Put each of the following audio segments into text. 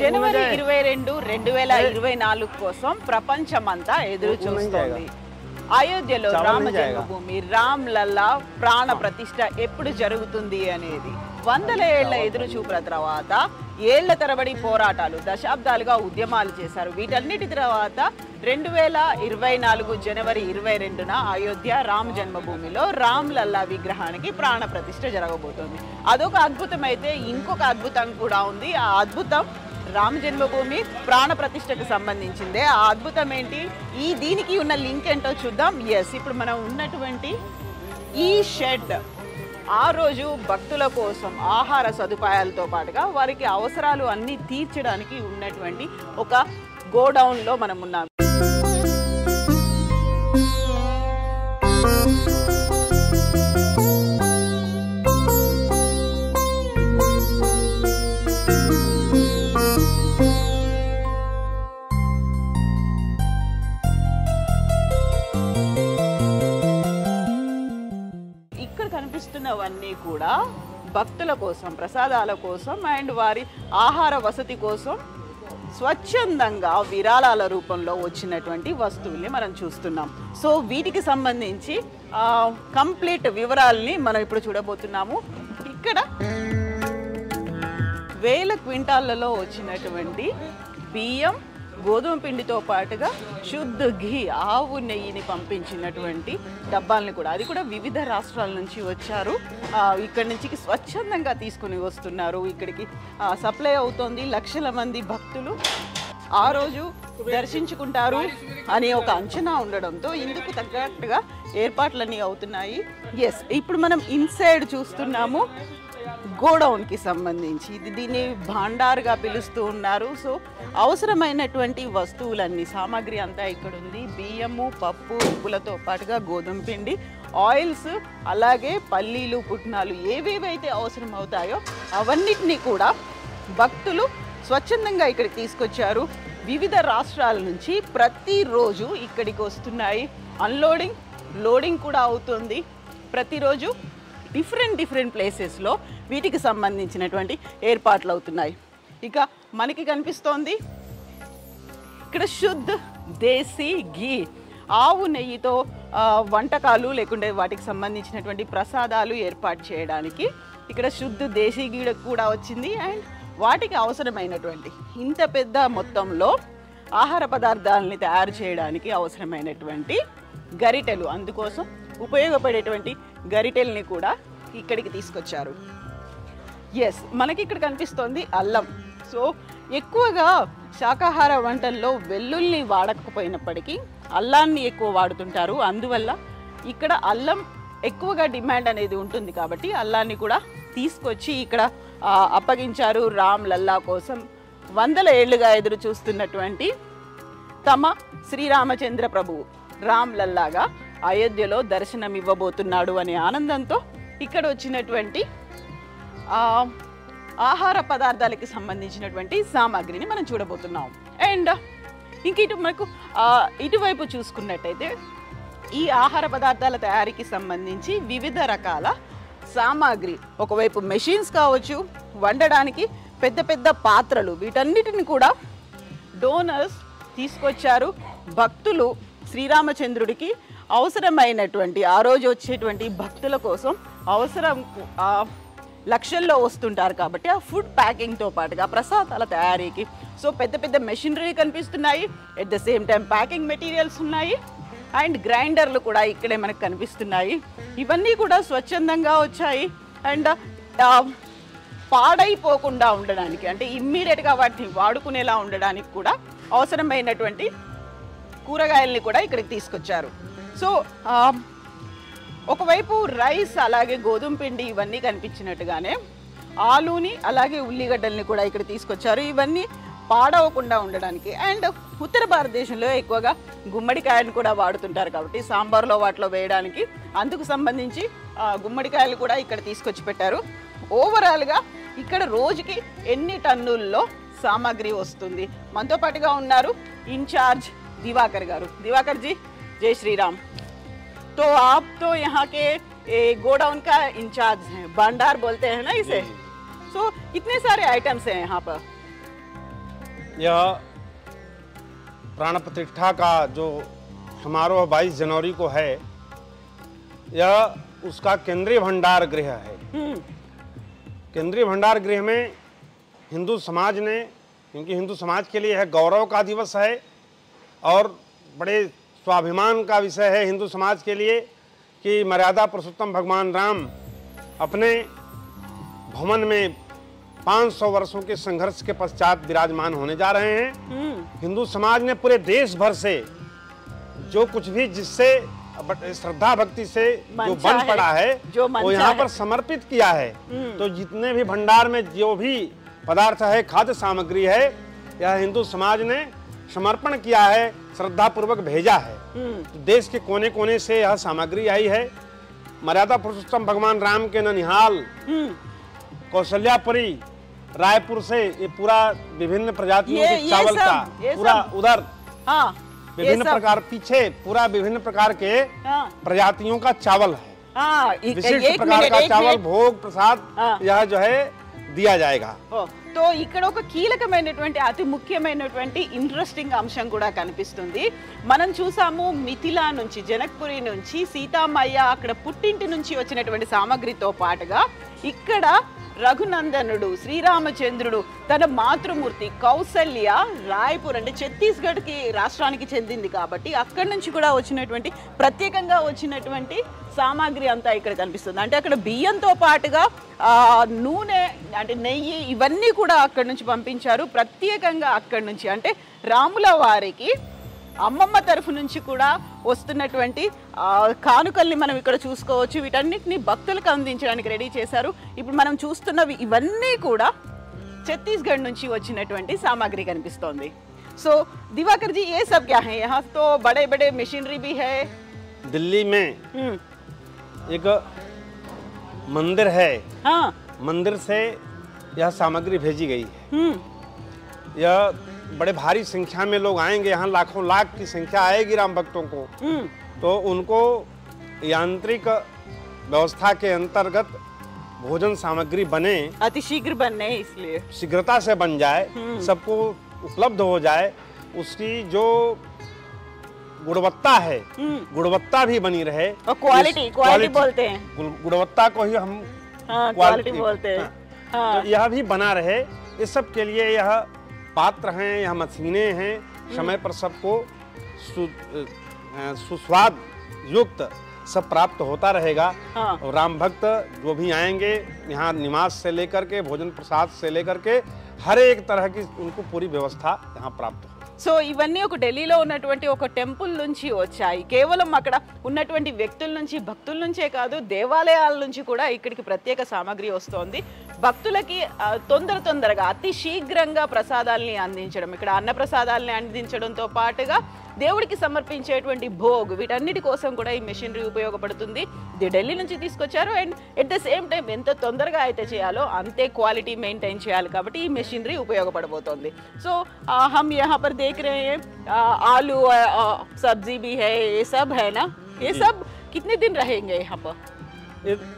జనవరి ఇరవై రెండు రెండు వేల ఇరవై నాలుగు కోసం ప్రపంచమంతా ఎదురు చూస్తోంది. అయోధ్యలో రామ. జన్మభూమి రామ్ లల్లా ప్రాణ ప్రతిష్ట ఎప్పుడు జరుగుతుంది అనేది. వందల ఏళ్ళ ఎదురు చూపుల తర్వాత ఏళ్ళ తరబడి పోరాటాలు దశాబ్దాలుగా ఉద్యమాలు చేశారు. వీటన్నిటి తర్వాత రెండు వేల ఇరవై నాలుగు జనవరి ఇరవై రెండున అయోధ్య రామ్ జన్మభూమిలో రామ్ లల్లా విగ్రహానికి ప్రాణ ప్రతిష్ఠ జరగబోతోంది. అదొక అద్భుతం అయితే ఇంకొక అద్భుతం కూడా ఉంది. ఆ అద్భుతం రామ జన్మభూమి ప్రాణ ప్రతిష్టకు సంబంధించిందే. ఆ అద్భుతం ఏంటి ఈ దీనికి ఉన్న లింక్ ఏంటో చూద్దాం. ఎస్ ఇప్పుడు మనం ఉన్నటువంటి ఈ షెడ్ ఆ రోజు భక్తుల కోసం ఆహార సదుపాయాలతో పాటుగా వారికి అవసరాలు అన్నీ తీర్చడానికి ఉన్నటువంటి ఒక గోడౌన్లో మనం ఉన్నాం. కనిపిస్తున్నవన్నీ కూడా భక్తుల కోసం ప్రసాదాల కోసం అండ్ వారి ఆహార వసతి కోసం స్వచ్ఛందంగా విరాళాల రూపంలో వచ్చినటువంటి వస్తువుల్ని మనం చూస్తున్నాం. సో వీటికి సంబంధించి కంప్లీట్ వివరాల్ని మనం ఇప్పుడు చూడబోతున్నాము. ఇక్కడ వేల క్వింటాలలో వచ్చినటువంటి బియ్యం గోధుమ పిండితో పాటుగా శుద్ధ ఘీ ఆవు నెయ్యిని పంపించినటువంటి డబ్బాలను కూడా అది కూడా వివిధ రాష్ట్రాల నుంచి వచ్చారు. ఇక్కడి నుంచి స్వచ్ఛందంగా తీసుకుని వస్తున్నారు. ఇక్కడికి సప్లై అవుతోంది. లక్షల మంది భక్తులు ఆ రోజు దర్శించుకుంటారు అనే ఒక అంచనా ఉండడంతో ఇందుకు తగ్గట్టుగా ఏర్పాట్లన్నీ అవుతున్నాయి. ఎస్ ఇప్పుడు మనం ఇన్సైడ్ చూస్తున్నాము. గోడౌన్కి సంబంధించి. ఇది దీన్ని భాండార్గా పిలుస్తూ ఉన్నారు. సో అవసరమైనటువంటి వస్తువులన్నీ సామాగ్రి అంతా ఇక్కడ ఉంది బియ్యము పప్పు ఉప్పులతో పాటుగా గోధుమ పిండి ఆయిల్స్ అలాగే పల్లీలు పుట్నాలు ఏవేవైతే అవసరం అవుతాయో అవన్నిటినీ కూడా భక్తులు స్వచ్ఛందంగా ఇక్కడికి తీసుకొచ్చారు. వివిధ రాష్ట్రాల నుంచి ప్రతిరోజు ఇక్కడికి వస్తున్నాయి. అన్లోడింగ్ లోడింగ్ కూడా అవుతుంది. ప్రతిరోజు డిఫరెంట్ డిఫరెంట్ ప్లేసెస్లో వీటికి సంబంధించినటువంటి ఏర్పాట్లు అవుతున్నాయి. ఇక మనకి కనిపిస్తోంది ఇక్కడ శుద్ధ్ దేశీ ఘీ. ఆవు నెయ్యితో వంటకాలు లేకుంటే వాటికి సంబంధించినటువంటి ప్రసాదాలు ఏర్పాటు చేయడానికి ఇక్కడ శుద్ధ దేశీ గీడ కూడా వచ్చింది. అండ్ వాటికి అవసరమైనటువంటి ఇంత పెద్ద మొత్తంలో ఆహార పదార్థాలని తయారు చేయడానికి అవసరమైనటువంటి గరిటెలు. అందుకోసం ఉపయోగపడేటువంటి గరిటెల్ని కూడా ఇక్కడికి తీసుకొచ్చారు. ఎస్ మనకి ఇక్కడ కనిపిస్తోంది అల్లం. సో ఎక్కువగా శాకాహార వంటల్లో వెల్లుల్ని వాడకపోయినప్పటికీ అల్లాన్ని ఎక్కువ వాడుతుంటారు. అందువల్ల ఇక్కడ అల్లం ఎక్కువగా డిమాండ్ అనేది ఉంటుంది కాబట్టి అల్లాన్ని కూడా తీసుకొచ్చి ఇక్కడ అప్పగించారు రామ్ లల్లా కోసం. వందల ఏళ్ళుగా ఎదురు చూస్తున్నటువంటి తమ శ్రీరామచంద్ర ప్రభువు రామ్ లల్లాగా అయోధ్యలో దర్శనం ఇవ్వబోతున్నాడు అనే ఆనందంతో ఇక్కడ వచ్చినటువంటి ఆహార పదార్థాలకి సంబంధించినటువంటి సామాగ్రిని మనం చూడబోతున్నాం. అండ్ ఇంక ఇటు మనకు ఇటువైపు చూసుకున్నట్టయితే ఈ ఆహార పదార్థాల తయారీకి సంబంధించి వివిధ రకాల సామాగ్రి ఒకవైపు మెషిన్స్ కావచ్చు వండడానికి పెద్ద పెద్ద పాత్రలు వీటన్నిటిని కూడా డోనర్స్ తీసుకొచ్చారు. భక్తులు శ్రీరామచంద్రుడికి అవసరమైనటువంటి ఆ రోజు వచ్చేటువంటి భక్తుల కోసం అవసరం లక్షల్లో వస్తుంటారు కాబట్టి ఆ ఫుడ్ ప్యాకింగ్తో పాటుగా ప్రసాదాల తయారీకి. సో పెద్ద పెద్ద మెషినరీ కనిపిస్తున్నాయి. At the same time packing materials ఉన్నాయి. అండ్ గ్రైండర్లు కూడా ఇక్కడే మనకు కనిపిస్తున్నాయి. ఇవన్నీ కూడా స్వచ్ఛందంగా వచ్చాయి. అండ్ పాడైపోకుండా ఉండడానికి అంటే ఇమ్మీడియట్గా వాటిని వాడుకునేలా ఉండడానికి కూడా అవసరమైనటువంటి కూరగాయల్ని కూడా ఇక్కడికి తీసుకొచ్చారు. సో ఒకవైపు రైస్ అలాగే గోధుమ పిండి ఇవన్నీ కనిపించినట్టుగానే ఆలూని అలాగే ఉల్లిగడ్డల్ని కూడా ఇక్కడ తీసుకొచ్చారు. ఇవన్నీ పాడవకుండా ఉండడానికి అండ్ ఉత్తర భారతదేశంలో ఎక్కువగా గుమ్మడికాయను కూడా వాడుతుంటారు కాబట్టి సాంబార్లో వాటిలో వేయడానికి అందుకు సంబంధించి గుమ్మడికాయలు కూడా ఇక్కడ తీసుకొచ్చి పెట్టారు. ఓవరాల్గా ఇక్కడ రోజుకి ఎన్ని టన్నుల్లో సామాగ్రి వస్తుంది? మనతో పాటుగా ఉన్నారు ఇన్ఛార్జ్ దివాకర్ గారు. దివాకర్ జీ जय श्री राम तो आप तो यहाँ के गोडाउन का इंचार्ज हैं भंडार बोलते हैं ना इसे? सो so, इतने सारे आइटम्स हैं यहाँ पर? यह प्राण प्रतिष्ठा का जो समारोह 22 जनवरी को है यह उसका केंद्रीय भंडार गृह है। हम्म। केंद्रीय भंडार गृह में हिंदू समाज ने क्योंकि हिंदू समाज के लिए यह गौरव का दिवस है और बड़े स्वाभिमान का विषय है हिंदू समाज के लिए कि मर्यादा पुरुषोत्तम भगवान राम अपने भवन में 500 वर्षों के संघर्ष के पश्चात विराजमान होने जा रहे हैं। हम्म। हिंदू समाज ने पूरे देश भर से जो कुछ भी जिससे श्रद्धा भक्ति से जो बन पड़ा है जो वो यहाँ पर समर्पित किया है। तो जितने भी भंडार में जो भी पदार्थ है खाद्य सामग्री है यह हिंदू समाज ने समर्पण किया है। श्रद्धा पूर्वक भेजा है। हम्म। तो देश के कोने कोने से यह सामग्री आई है। मर्यादा पुरुषोत्तम भगवान राम के ननिहाल हम्म। कौशल्यापुरी रायपुर से ये पूरा विभिन्न प्रजातियों के चावल का पूरा उधर हाँ विभिन्न प्रकार पीछे पूरा विभिन्न प्रकार के हाँ। प्रजातियों का चावल है। हाँ विशिष्ट प्रकार का चावल भोग प्रसाद. यह जो है దియా జాయిగా సో ఇక్కడ ఒక కీలకమైనటువంటి అతి ముఖ్యమైనటువంటి ఇంట్రెస్టింగ్ అంశం కూడా కనిపిస్తుంది. మనం చూసాము మిథిలా నుంచి జనక్పురి నుంచి సీతామయ్య అక్కడ పుట్టింటి నుంచి వచ్చినటువంటి సామగ్రితో పాటుగా ఇక్కడ రఘునందనుడు శ్రీరామచంద్రుడు తన మాతృమూర్తి కౌసల్య రాయ్పూర్ అంటే ఛత్తీస్గఢ్కి రాష్ట్రానికి చెందింది కాబట్టి అక్కడి నుంచి కూడా వచ్చినటువంటి ప్రత్యేకంగా వచ్చినటువంటి సామాగ్రి అంతా ఇక్కడ కనిపిస్తుంది. అంటే అక్కడ బియ్యంతో పాటుగా నూనె అంటే నెయ్యి ఇవన్నీ కూడా అక్కడి నుంచి పంపించారు. ప్రత్యేకంగా అక్కడి నుంచి అంటే రాముల వారికి అమ్మమ్మ తరఫు నుంచి కూడా వస్తున్నటువంటి ఆ, కానుకల్ని మనం ఇక్కడ చూసుకోవచ్చు వీటన్నిటిని భక్తులకు అందించడానికి రెడీ చేశారు ఇప్పుడు మనం చూస్తున్నవి ఇవన్నీ కూడా ఛత్తీస్గఢ్ నుంచి వచ్చినటువంటి సామాగ్రి కనిపిస్తోంది సో దివాకర్ జీ ఏ సబ్ క్యా హై యహా తో బడే బడే మెషినరీ भी है दिल्ली में हम्म, एक मंदिर है हाँ मंदिर से यह सामग्री भेजी गई है हम्म यह बड़े भारी संख्या में लोग आएँगे यहाँ लाखों लाख की संख्या आएगी राम भक्तों को। हम्म। तो उनको यांत्रिक व्यवस्था के अंतर्गत भोजन सामग्री बने अति शीघ्र बनने इसलिए। शीघ्रता से बन जाए सबको उपलब्ध हो जाए उसकी जो गुणवत्ता है हम्म। गुणवत्ता भी बनी रहे और क्वालिटी क्वालिटी बोलते हैं। गुणवत्ता को ही हम हाँ क्वालिटी- क्वालिटी बोलते हैं। हाँ। हाँ। तो यह भी बना रहे इस सब के लिए यह पात्र हैं यह मशीनें हैं समय पर सबको सु, अ, सुस्वाद युक्त सब प्राप्त होता रहेगा हाँ और राम भक्त जो भी आएंगे यहाँ निवास से लेकर के भोजन प्रसाद से लेकर के हर एक तरह की उनको पूरी व्यवस्था यहाँ प्राप्त हो సో ఇవన్నీ ఒక ఢిల్లీలో ఉన్నటువంటి ఒక టెంపుల్ నుంచి వచ్చాయి కేవలం అక్కడ ఉన్నటువంటి వ్యక్తుల నుంచి భక్తుల నుంచే కాదు దేవాలయాల నుంచి కూడా ఇక్కడికి ప్రత్యేక సామాగ్రి వస్తోంది భక్తులకి తొందర తొందరగా అతి శీఘ్రంగా ప్రసాదాలని అందించడం. ఇక్కడ అన్న ప్రసాదాలని అందించడంతో పాటుగా దేవుడికి సమర్పించేటువంటి భోగ్ వీటన్నిటి కోసం కూడా ఈ మెషినరీ ఉపయోగపడుతుంది. ఇది ఢిల్లీ నుంచి తీసుకొచ్చారు. And at the same time ఎంత తొందరగా అయితే చేయాలో అంతే క్వాలిటీ మెయింటైన్ చేయాలి కాబట్టి ఈ మెషినరీ ఉపయోగపడబోతోంది. సో హమ్ యహా పర్ దేఖ్ రే ఆలు సబ్జీ బి హే ఏ సబ్ హైనా ఏ సబ్? కితనే దిన్ రహేంగే యహా పర్?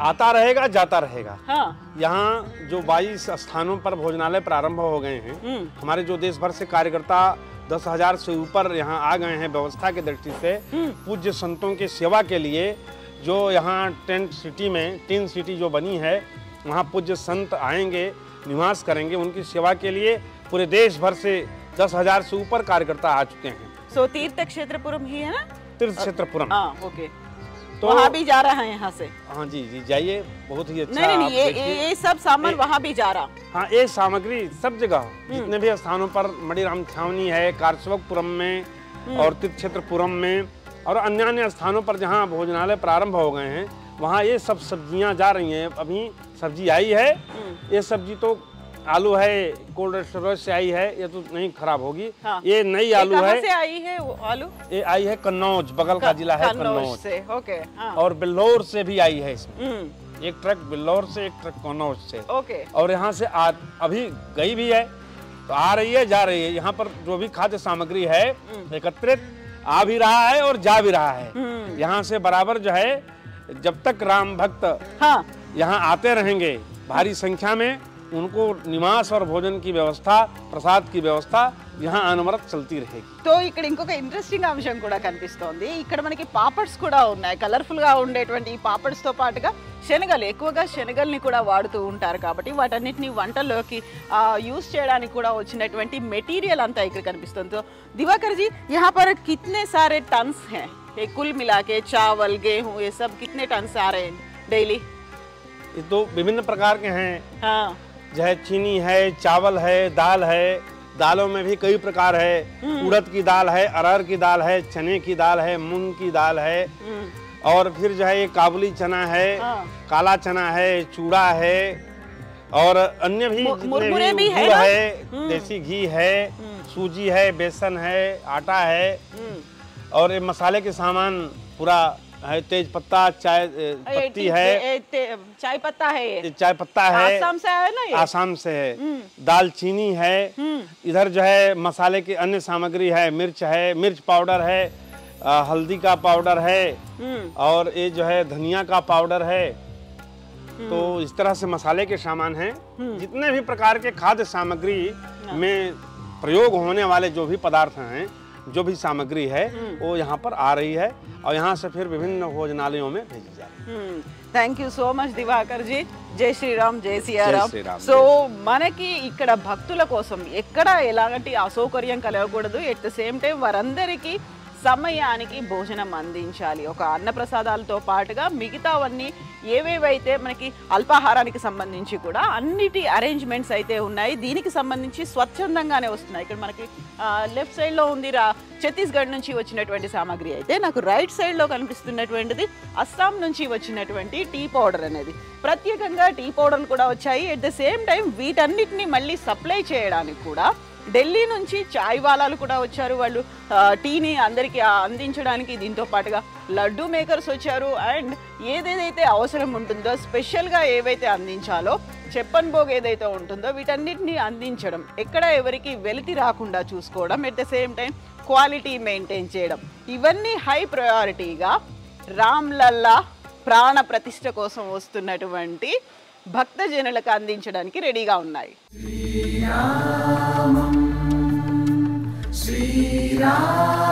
आता रहेगा जाता रहेगा। हाँ। यहाँ जो 22 स्थानों पर भोजनालय प्रारंभ हो गए हैं हम्म। हमारे जो देश भर से कार्यकर्ता दस हज़ार से ऊपर यहाँ आ गए हैं व्यवस्था की दृष्टि से पूज्य संतों की सेवा के लिए जो यहाँ टेंट सिटी में टीन सिटी जो बनी है वहाँ पूज्य संत आएँगे निवास करेंगे उनकी सेवा के लिए पूरे देश भर से दस हज़ार से ऊपर कार्यकर्ता आ चुके हैं। सो तीर्थ क्षेत्रपुरम ही है ना? तीर्थ क्षेत्रपुरम हाँ ओके। तो वहाँ भी जा रहा है यहाँ से। हाँ जी जी जाइए बहुत ही अच्छा नहीं नहीं ये ये सब सामान वहाँ भी जा रहा। हाँ ये सामग्री सब जगह जितने भी स्थानों पर मणिराम छावनी है कारसवकपुरम में और तीर्थक्षेत्रपुरम में और अन्य अन्य स्थानों पर जहाँ भोजनालय प्रारंभ हो गए हैं वहाँ ये सब सब्ज़ियाँ जा रही हैं। अभी सब्ज़ी आई है ये सब्ज़ी तो आलू है कोल्ड स्टोरेज से आई है ये तो नहीं खराब होगी। हाँ। ये नई आलू है। से आई है वो आलू? ये आई है कन्नौज बगल का जिला है कन्नौज से ओके हाँ। और बिल्लौर से भी आई है इसमें। हम्म। एक ट्रक बिल्लौर से एक ट्रक कन्नौज से। ओके। और यहाँ से आ, अभी गई भी है तो आ रही है जा रही है। यहाँ पर जो भी खाद्य सामग्री है एकत्रित आ भी रहा है और जा भी रहा है। यहाँ से बराबर जो है जब तक राम भक्त हाँ। यहाँ आते रहेंगे भारी संख्या में उनको निवास और भोजन की व्यवस्था प्रसाद की व्यवस्था यहाँ अनवरत चलती रहेगी సో ఇక్కడ ఇంకొక ఇంట్రెస్టింగ్ అంశం కూడా కనిపిస్తోంది ఇక్కడ మనకి పాపడ్స్ కూడా ఉన్నాయి కలర్ఫుల్ గా ఉండేటువంటి ఈ పాపడ్స్ తో పాటుగా శనగలు ఎక్కువగా శనగల్ని కూడా వాడుతూ ఉంటారు కాబట్టి వాటన్నిటిని వంటల్లోకి యూస్ చేయడానికి కూడా వచ్చినటువంటి మెటీరియల్ అంతా ఇక్కడ కనిపిస్తుంది సో దివాకర్ जी यहाँ पर कितने सारे टन्स हैं ये कुल मिला के चावल गेहूं ये सब कितने टन्स आ रहे हैं डेली ये तो विभिन्न प्रकार के हैं हाँ जो है चीनी है चावल है दाल है दालों में भी कई प्रकार है। उड़द की दाल है अरहर की दाल है चने की दाल है मूंग की दाल है। हम्म, और फिर जो है ये काबुली चना है हाँ। काला चना है चूड़ा है और अन्य भी जितने मुरमुरे भी है है देसी घी है सूजी है बेसन है आटा है। हम्म। और ये मसाले के सामान पूरा है तेज पत्ता चाय पत्ती है। चाय पत्ता है चाय पत्ता है। आसाम से है ना ये? आसाम से है। दालचीनी है। इधर जो है मसाले की अन्य सामग्री है। मिर्च है मिर्च पाउडर है हल्दी का पाउडर है। हम्म। और ये जो है धनिया का पाउडर है। तो इस तरह से मसाले के सामान हैं। जितने भी प्रकार के खाद्य सामग्री में प्रयोग होने वाले जो भी पदार्थ हैं जो भी सामग्री है वो यहाँ पर आ रही है और यहाँ से फिर विभिन्न भोजनालयों में भेजी जा रही है thank you so much Divakar ji జై శ్రీరామ్ జై సియారామ్ శ్రీరామ్, సో మనకి ఇక్కడ భక్తుల కోసం ఎక్కడ ఎలాంటి అసౌకర్యం కలగకూడదు ఎట్ ద సేమ్ టైం వారందరికీ సమయానికి భోజనం అందించాలి. ఒక అన్నప్రసాదాలతో పాటుగా మిగతావన్నీ ఏవేవైతే మనకి అల్పాహారానికి సంబంధించి కూడా అన్నిటి అరేంజ్మెంట్స్ అయితే ఉన్నాయి. దీనికి సంబంధించి స్వచ్ఛందంగానే వస్తున్నాయి. ఇక్కడ మనకి లెఫ్ట్ సైడ్లో ఉంది రా ఛత్తీస్గఢ్ నుంచి వచ్చినటువంటి సామాగ్రి అయితే నాకు రైట్ సైడ్లో కనిపిస్తున్నటువంటిది అస్సాం నుంచి వచ్చినటువంటి టీ పౌడర్ అనేది. ప్రత్యేకంగా టీ పౌడర్లు కూడా వచ్చాయి. ఎట్ ద సేమ్ టైం వీటన్నిటిని మళ్ళీ సప్లై చేయడానికి కూడా ఢిల్లీ నుంచి చాయ్ వాలాలు కూడా వచ్చారు. వాళ్ళు టీని అందరికీ అందించడానికి దీంతో పాటుగా లడ్డు మేకర్స్ వచ్చారు. అండ్ ఏదేదైతే అవసరం ఉంటుందో స్పెషల్గా ఏవైతే అందించాలో చెప్పన్ భోగ్ ఏదైతే ఉంటుందో వీటన్నిటిని అందించడం ఎక్కడ ఎవరికి వెలితి రాకుండా చూసుకోవడం at the same time quality maintain చేయడం ఇవన్నీ హై ప్రయారిటీగా రామ్లల్లా ప్రాణ ప్రతిష్ట కోసం వస్తున్నటువంటి భక్తజనులకు అందించడానికి రెడీగా ఉన్నాయి. श्रीरामम्